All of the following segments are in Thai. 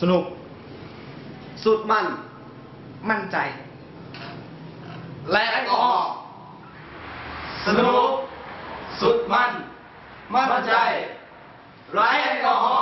สนุก สุดมันมั่นใจ และแอลกอฮอล์สนุก สุดมัน มั่นใจไร้แอลกอฮอล์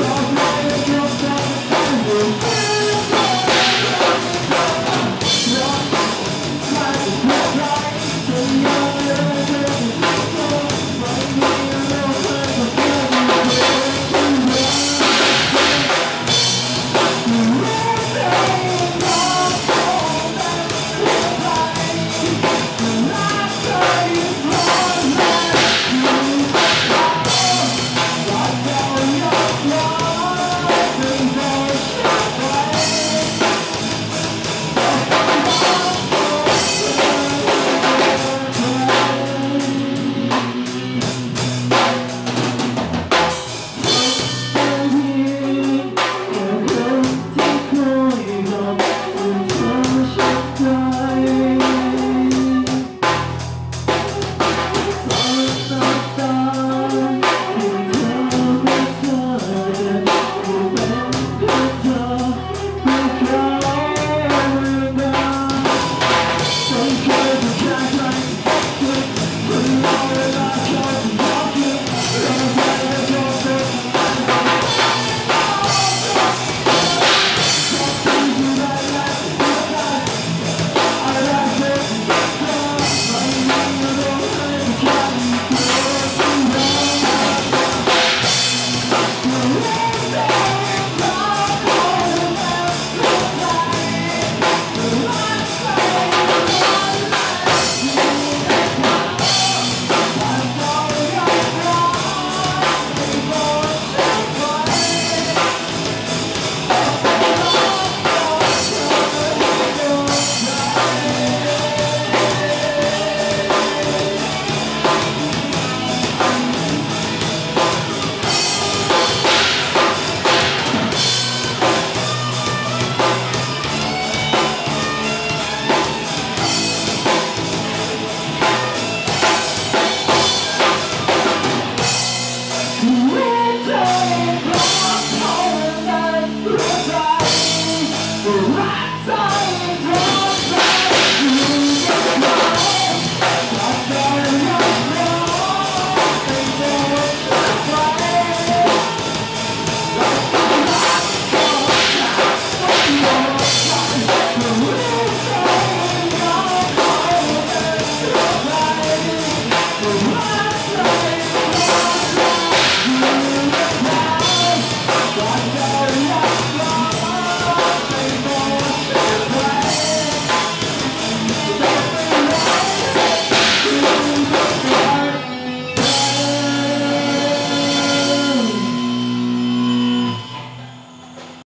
Lord.